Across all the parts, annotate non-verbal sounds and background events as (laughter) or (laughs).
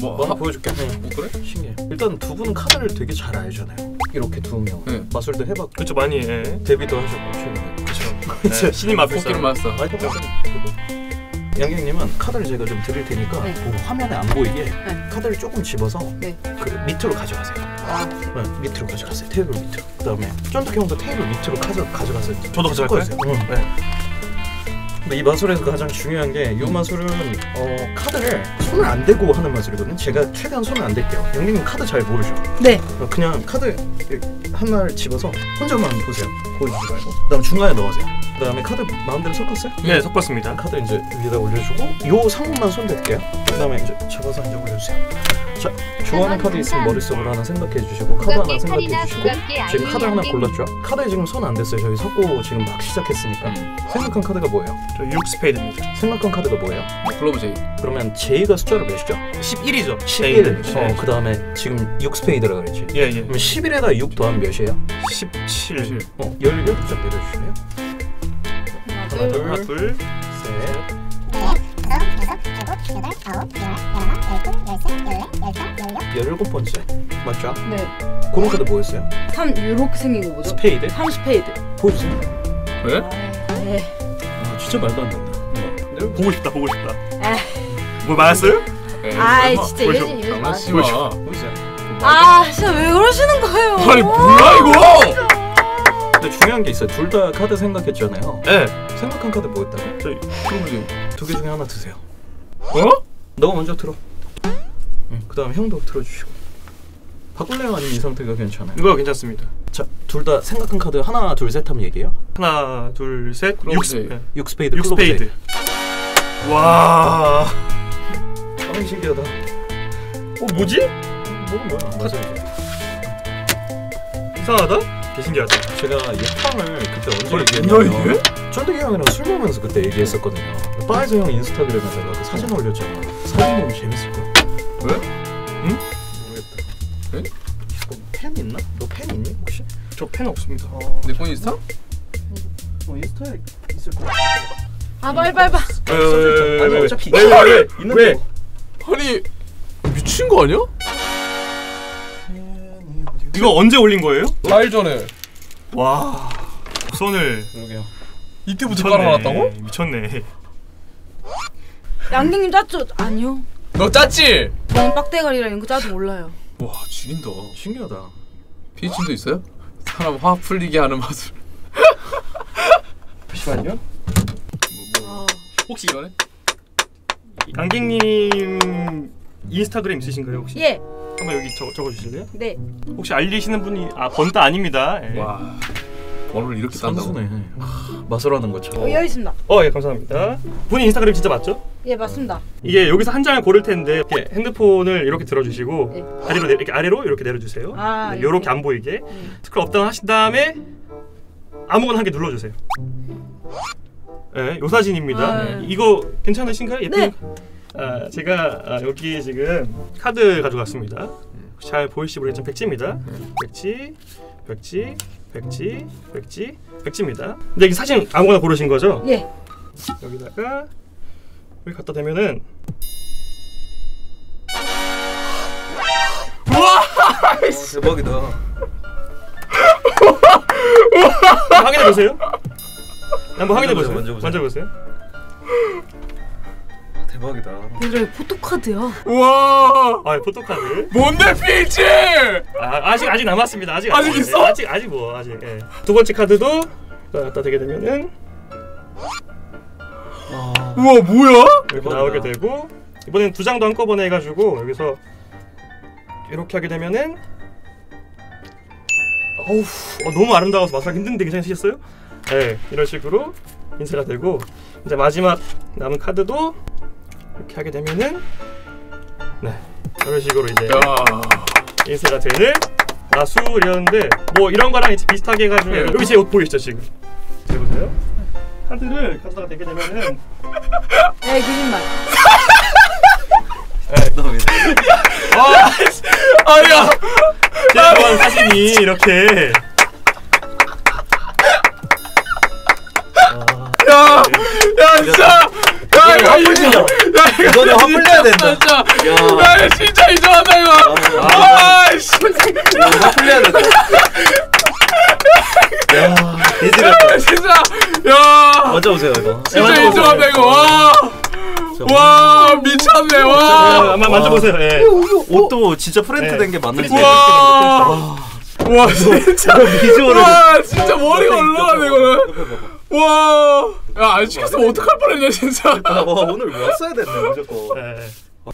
뭐, 뭐 하, 하나 보여줄게. 뭐 그래? 신기해. 일단 두 분은 카드를 되게 잘 알잖아요. 이렇게 두 명. 네. 마술도 해봤고 그렇죠 많이 예. 데뷔도 하셨고 최근에. 그렇죠. (laughs) 네, 신인 마술사. 코끼리 마스터. 아니 양경님은 카드를 제가 좀 드릴 테니까 네. 뭐 화면에 안 보이게 네. 카드를 조금 집어서 네. 그 밑으로 가져가세요. 아, 네, 밑으로 가져가세요. 테이블 밑으로. 그다음에 쫀득 형도 테이블 밑으로 가져 가져가세요. 저도 가져갈까요? 응. 네. 근데 이 마술에서 가장 중요한 게 이 마술은 어, 카드를 손을 안 대고 하는 마술이거든요. 제가 최대한 손을 안 댈게요. 영민님 카드 잘 모르죠? 네. 어, 그냥 카드 하나를 집어서 혼자만 보세요. 보이지 말고. 그다음 중간에 넣으세요. 그다음에 카드 마음대로 섞었어요? 네 섞었습니다. 카드 이제 위에다 올려주고 요 상문만 손 댈게요. 그다음에 이제 잡아서 이제 올려주세요. 자, 좋아하는 네, 카드 있으면 머릿속으로 하나 생각해 주시고 카드 하나 생각해 주시고 지금 카드 하나 네. 골랐죠? 카드에 지금 손 안 댔어요 저희 섞고 지금 막 시작했으니까 음. 생각한 카드가 뭐예요? 저 6스페이드입니다. 생각한 카드가 뭐예요? 네, 클로버 제이. 그러면 제이가 숫자로 몇이죠? 11이죠. 11. 어, 그 다음에 지금 6스페이드라고 그랬지? 예, 예. 그럼 11에다 6 더하면 몇이에요? 17. 어, 18점 내려주실래요? 하나, 둘, 하나, 둘 셋, 넷, 다섯, 여섯, 일곱, 여덟, 아홉, 열, 열하나, 열둘, 열셋, 17번째 맞죠? 네 그런 카드 뭐였어요? 3 요렇게 생긴 거 뭐죠? 스페이드? 3 스페이드 보여주세요 왜? 네? 아 진짜 말도 안 된다 네. 보고 싶다 보고 싶다 뭘 많았어요? 네. 아 진짜 이러지 이러지 마세요 보여줘 아 진짜 왜 그러시는 거예요 아니 뭐야 아, 이거 근데 중요한 게 있어요 둘 다 카드 생각했잖아요 네 생각한 카드 뭐였다고? 저희 프로블리 두개 중에 하나 드세요 어? 너가 먼저 들어 응, 그 다음 형도 틀어주시고 바꿀래요? 아니면 이 상태가 괜찮아요? 이거 괜찮습니다. 자, 둘 다 생각한 카드 하나, 둘, 셋 하면 얘기해요. 하나 둘 셋. 클로버 6 제이. 네. 6 스페이드, 6 클로버 스페이드. 제이. 와. 아, 신기하다. 어 뭐지? 뭐는 뭐야? 맞아요. 이상하다. 개 신기하다. 제가 역방을 그때 언제 얘기했냐면 쫀득이 형이랑 술 먹으면서 그때 얘기했었거든요. 바에서 형 인스타그램에다가 그 사진 올렸잖아. 사진 보면 재밌을 거야. 왜? 응? 모르겠다. 에? 너펜 있나? 너 펜 있니 혹시? 저 펜 없습니다. 어, 내폰 인스타? 뭐 인스타에 있을 거야. 아 빨리 빨리 빨리. 왜, 아니 왜, 어차피 왜, 왜, 왜, 있는 왜? 거. 아니 미친 거 아니야? 펜이 어디? 이거 언제 올린 거예요? 4일 전에 와. 손을 그러게요. 이때부터 깔아놨다고? 미쳤네. 양갱님 짰죠? 아니요. 너 짰지? 저는 빡대가리라 이런 거 짜도 몰라요. 와 지린다. 신기하다. 피치도 있어요? 사람 화 풀리게 하는 마술. 잠시만요. 아, 혹시 이러네? 양갱님 인스타그램 있으신가요 혹시? 예. 한번 여기 적, 적어주실래요? 네. 혹시 알리시는 분이 아 번따 아닙니다. 예. 와 번호를 이렇게 딴다고? 선수네. 마술하는 것처럼. 어, 여기 있습니다. 어, 예, 감사합니다. 본인 인스타그램 진짜 맞죠? 예 맞습니다. 이게 여기서 한 장을 고를 텐데 이렇게 핸드폰을 이렇게 들어주시고 네. 아래로 내, 이렇게 아래로 이렇게 내려주세요. 아, 네, 이렇게. 이렇게 안 보이게 음. 스크롤 업다운 하신 다음에 아무거나 한 개 눌러주세요. 네, 요 사진입니다. 아. 네, 이거 괜찮으신가요? 예쁜 네. 아, 제가 아, 여기 지금 카드 가져갔습니다. 잘 보이시지 모르겠지만 백지입니다. 백지, 백지, 백지, 백지, 백지입니다. 근데 이 사진 아무거나 고르신 거죠? 예. 여기다가 여기 갖다 대면은 (laughs) 대박이다. 확인해 보세요. 한번 확인해 보세요. 만져보세요, 만져보세요. 대박이다. 얘들아 포토카드야. 우와 아, 포토카드. 뭔데 피치? 아, 아직 아직 남았습니다. 아직 아직 남았어요. 있어? 아직 아직 뭐 아직. 예. 두 번째 카드도 갖다 대게 되면은 아, 우와 뭐야? 이렇게 나오게 되고 이번엔 두 장도 한꺼번에 해가지고 여기서 이렇게 하게 되면은 어우 어, 너무 아름다워서 마술하기 힘든데 괜찮으시겠어요? 네 이런 식으로 인쇄가 되고 이제 마지막 남은 카드도 이렇게 하게 되면은 네 이런 식으로 이제 야 인쇄가 되는 마술이었는데 뭐 이런 거랑 이제 비슷하게 해가지고 네. 여기 제 옷 보이시죠 지금? 잘 보세요. 카드를 가져다가 대게 되면은 예 거짓말. 아니야. 제 좋아하는 사진이 이렇게 진짜 인정한다 이거. 와. 와 미쳤네 아, 와. 한번 만져보세요. 예. 옷도 진짜 프린트 된게 맞는 거. 와. 와 진짜. 비주얼을. 와 진짜 머리가 올라가네 이거는. 와. 야안 시켰으면 어떡할 뻔했냐 진짜. 아, 와 오늘 왔어야 됐네 무조건. 예.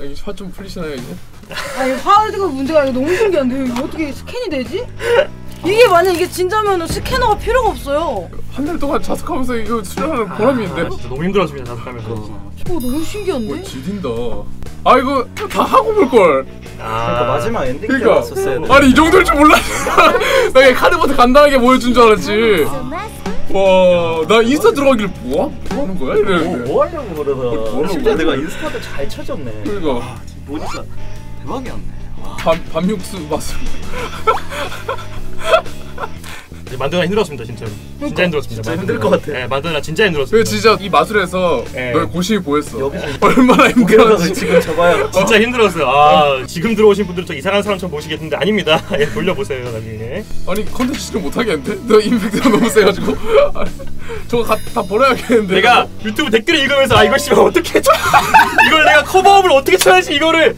여기 화 좀 풀리시나요 이제? 아니 화가 문제가 아니라 너무 신기한데 이거 어떻게 스캔이 되지? 이게 만약 이게 진짜면 스캐너가 필요가 없어요. 한 달 동안 자석하면서 이거 수련하는 보람이 있는데. 아, 진짜 너무 힘들었습니다. 자석하면서. 어 너무 신기한데? 뭐 지린다. 아 이거 다 하고 볼 걸. 그러니까 마지막 엔딩 때 그러니까. 왔었어야 돼. 아니 이 정도일 줄 몰랐어. (laughs) 나 카드부터 간단하게 보여준 줄 알았지. 와, 나 인스타 들어가길 뭐, 뭐 하는 거야? 뭐, 이랬는데. 뭐 하려고 그러다. 뭐라고 심지어 그래? 내가 인스타도 잘 쳐졌네. 그러니까 보니까 대박이었네. 밤 밤육수 맛을. (laughs) 이제 만드나 힘들었습니다 진짜로. 진짜 힘들었습니다. 진짜. 힘들 것 같아. 예, 만드나 진짜 그 힘들었습니다. 진짜 이 마술에서 네. 너의 고심이 보였어. 여기서 (laughs) 얼마나 힘들었지. (laughs) 지금 저봐야 진짜 힘들었어요. 아 지금 들어오신 분들 저 이상한 사람처럼 보시겠는데 아닙니다. (laughs) 예, 돌려보세요 나중에. 아니 컨텐츠 실험 못 하겠는데? 너 임팩트가 너무 세가지고. 저거 다, 다 버려야겠는데. 내가 유튜브 댓글을 읽으면서 아 이거 씨발 어떻게 쳐? 이걸 내가 cover up을 어떻게 쳐야지 이거를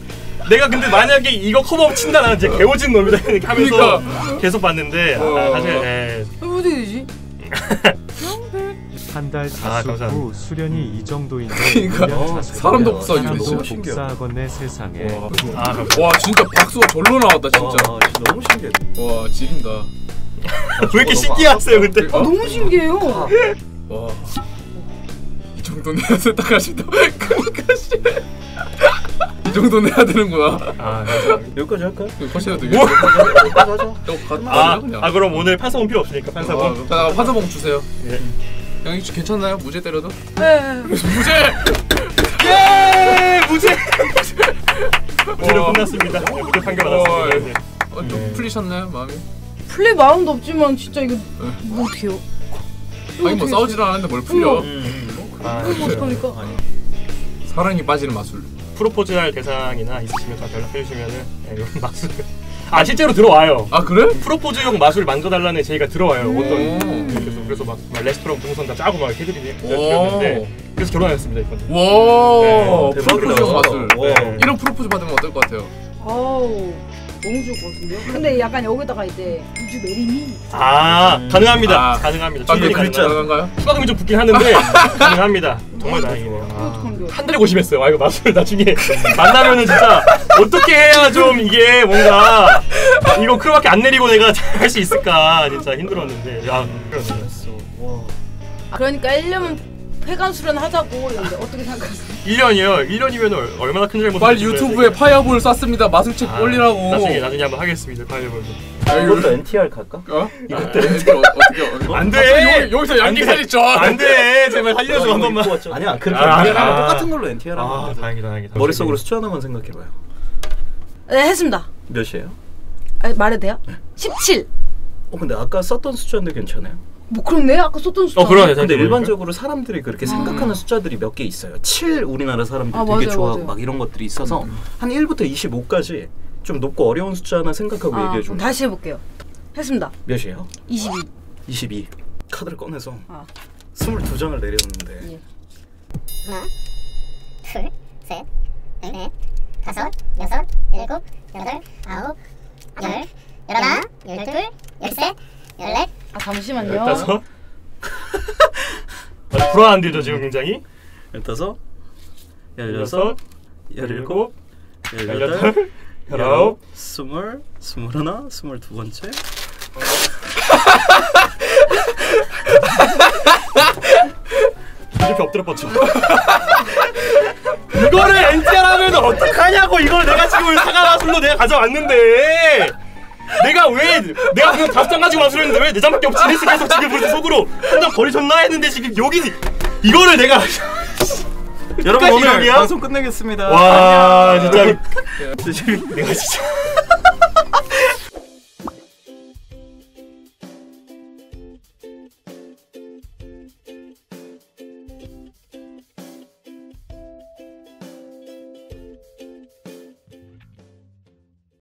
내가 근데 만약에 이거 cover up 친다 나는 이제 개오진 놈이다 이렇게 하면서 그러니까. 계속 봤는데 아, 어. 사실 예. 이거 어떻게 되지? 한달 아. 후 수련이 이 정도인데 (laughs) 그러니까. 년 어, 사람도 없어, 이거 사람도 너무. 복사하건네 세상에 와, 아. 와 진짜 박수가 절로 나왔다 진짜. 와, 진짜 너무 신기해. 와 지린다. (laughs) 왜 이렇게 신기하세요 근데? 아 너무 신기해요. 와. 이 정도 내야 된다 가시다. 그러니까 씨. 이 정도 내야 되는구나. 아. (laughs) 여기까지 할까요? 컷해야 돼. 뭐? 여기까지 하자. 아. 아 그럼 오늘 판사본 필요 없으니까 아, 판사본. 자 화사봉 주세요. 예. 양이 괜찮나요? 무죄 때려도? 네. 무죄. 예 무죄. 무죄로 와. 끝났습니다. 네, 무죄 판결 와. 받았습니다. 어, 좀 풀리셨나요 마음이? 풀릴 마음도 없지만 진짜 이거 뭐 어떡해요? 아니 뭐 싸우질 않았는데 뭘 풀려? 아, 이거 어떡합니까? 사랑이 빠지는 마술. 프로포즈할 대상이나 있으시면 저한테 연락해 주시면은 네, 이런 (laughs) 마술. 아 실제로 들어와요. 아 그래? 프로포즈용 마술 만져달라는 제의가 들어와요. 오. 어떤 그래서 그래서 막, 막 레스토랑 동선 다 짜고 막 이렇게 해드리는데 오. 그래서 결혼했습니다 이번. 와 네, 대박이다. 프로포즈 마술. 와. 네. 이런 프로포즈 받으면 어떨 것 같아요? 아우 너무 좋을 것 같은데요? 근데 약간 여기다가 이제 would you marry me 아 음. 가능합니다. 아. 가능합니다. 아, 그 충분히 글자 가능합니다. 가능한가요? 추가금이 좀 붙긴 하는데 가능합니다. 정말 다행이네요. 이거 아. 어떡하면 좋아? 한 달에 고심했어요. 아 이거 마술 나중에 만나면은 진짜 어떻게 해야 좀 이게 뭔가 이거 크로밖에 안 내리고 내가 할수 있을까 진짜 힘들었는데 야. 와. 그러니까 1년 은 폐관 수련 하자고 이런데 어떻게 생각하세요? 1년이요. 1년이면 얼마나 큰 잘못 빨리 유튜브에 fireball 쐈습니다. 마술책 올리라고. 아, 나중에 나중에 한번 하겠습니다. fireball도. 야, 이거 이것도 NTR 갈까? 어? 이것도 어떻게 어떻게 안 돼. 여기, 여기서 양기 사진 줘. 안 돼. 제발 살려줘 한 번만. 아니야 그렇게 아, NTR 아. 똑같은 걸로 NTR 하면 아 돼. 다행이다 다행이다. 머릿속으로 숫자 하나만 생각해 봐요. 네 했습니다. 몇이에요? 아, 말해도 돼요? 17. 어 근데 아까 썼던 숫자인데 괜찮아요? 뭐 그렇네 아까 썼던 숫자. 어 그러네. 근데 생각해보니까. 일반적으로 사람들이 그렇게 생각하는 숫자들이 몇 개 있어요. 7 우리나라 사람들 아, 되게 맞아요, 좋아하고 맞아요. 막 이런 것들이 있어서 한 1부터 25까지 좀 높고 어려운 숫자 하나 생각하고 아, 얘기해 주면 다시 해 볼게요. 했습니다. 몇이에요? 22. 22 카드를 꺼내서 아. 22장을 내렸는데 예. 하나, 둘, 셋, 넷, 다섯, 여섯, 일곱, 여덟, 아홉, 열, 열하나, 열둘, 열셋, 열넷, 아 잠시만요. 열다섯. (laughs) 아, 불안한데죠 지금 굉장히. 15 16 열여섯, 17 열일곱, 18 열여덟, 열아홉. 20 21 22번째 이렇게 엎드려 뻗쳐. 이거를 NTR 하면 어떡하냐고 이걸 내가 지금 사과 마술로 내가 가져왔는데 내가 왜 내가 그냥 다섯 장 가지고 마술했는데 왜 네 장밖에 없지 이래서 계속 지금 벌써 속으로 한 장 버리셨나 했는데 지금 여기 이거를 내가 여러분 오늘? 방송 끝내겠습니다. 와 (laughs) 진짜 지금 내가 진짜